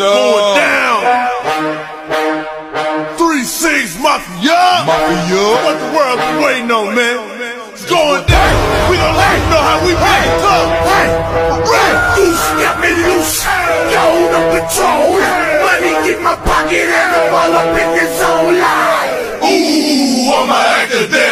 going down. Three six mafia, mafia. What the world been waiting on, man? It's going down. We gon' let you know how we hey. Hey, red goose, get me loose. Yo, no control. Money get my pocket and I'm all up in this whole. Ooh, I'm a actor there.